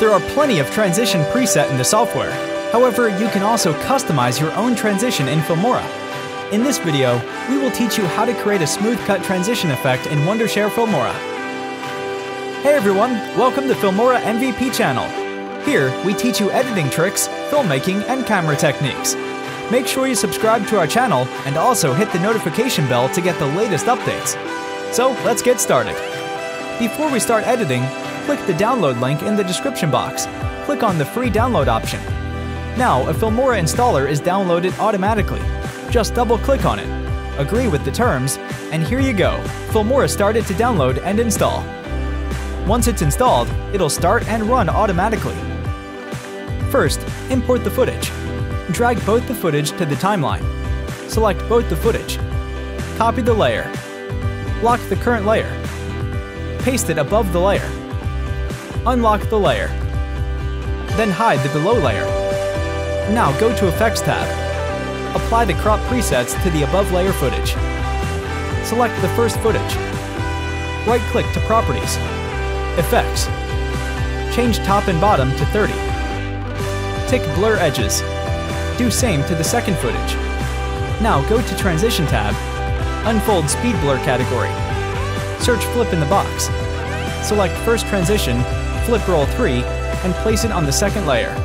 There are plenty of transition preset in the software. However, you can also customize your own transition in Filmora. In this video, we will teach you how to create a smooth cut transition effect in Wondershare Filmora. Hey everyone, welcome to Filmora MVP channel. Here, we teach you editing tricks, filmmaking, and camera techniques. Make sure you subscribe to our channel and also hit the notification bell to get the latest updates. So, let's get started. Before we start editing, click the download link in the description box. Click on the free download option. Now, a Filmora installer is downloaded automatically. Just double click on it, agree with the terms, and here you go. Filmora started to download and install. Once it's installed, it'll start and run automatically. First, import the footage. Drag both the footage to the timeline. Select both the footage. Copy the layer. Lock the current layer. Paste it above the layer unlock the layer. Then hide the below layer. Now go to Effects tab. Apply the crop presets to the above layer footage. Select the first footage. Right-click to Properties. Effects. Change top and bottom to 30. Tick Blur Edges. Do same to the second footage. Now go to Transition tab. Unfold Speed Blur category. Search Flip in the box. Select First Transition flip roll 3 and place it on the second layer.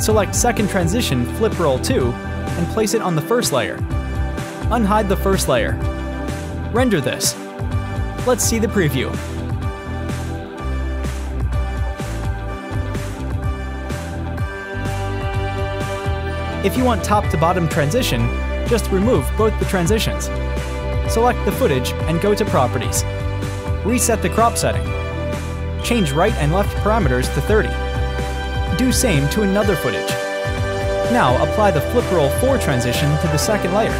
Select second transition flip roll 2 and place it on the first layer. Unhide the first layer. Render this. Let's see the preview. If you want top to bottom transition, just remove both the transitions. Select the footage and go to Properties. Reset the crop setting change right and left parameters to 30. Do same to another footage. Now apply the flip roll 4 transition to the second layer.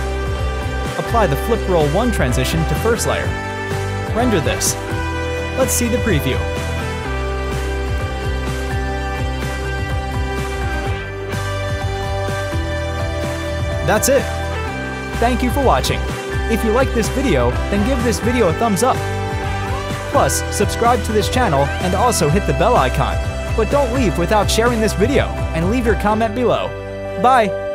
Apply the flip roll 1 transition to first layer. Render this. Let's see the preview. That's it. Thank you for watching. If you like this video, then give this video a thumbs up Plus, subscribe to this channel and also hit the bell icon. But don't leave without sharing this video and leave your comment below. Bye!